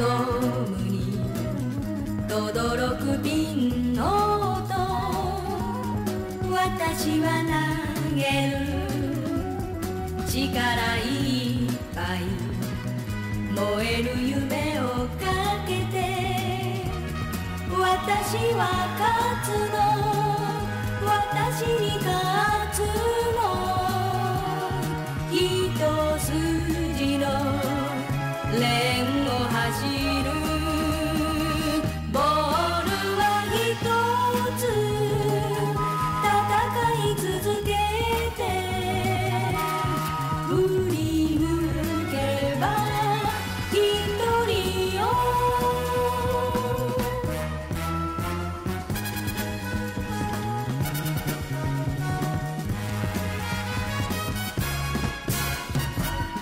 ドームに轟く瓶の音私は投げる力いっぱい燃える夢をかけて私は勝つの私に勝つの一筋のレー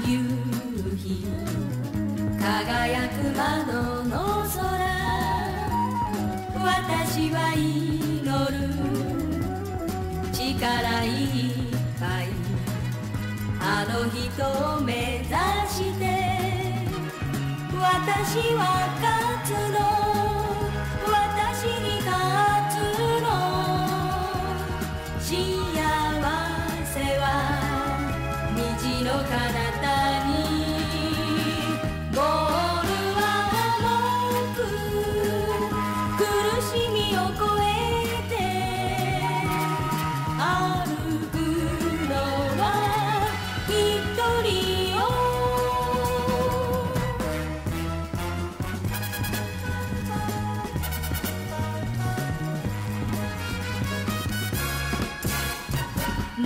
夕日輝く窓の空私は祈る力いっぱいあの人を目指して私は勝つの。私に勝つの幸せは虹の彼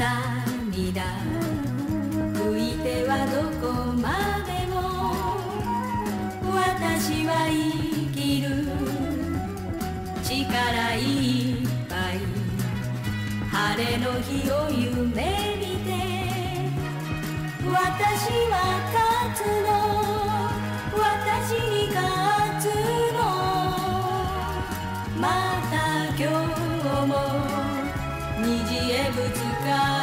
涙。拭いてはどこまでも。私は生きる。力いっぱい。晴れの日を夢見て。私は勝つの。虹へぶつかる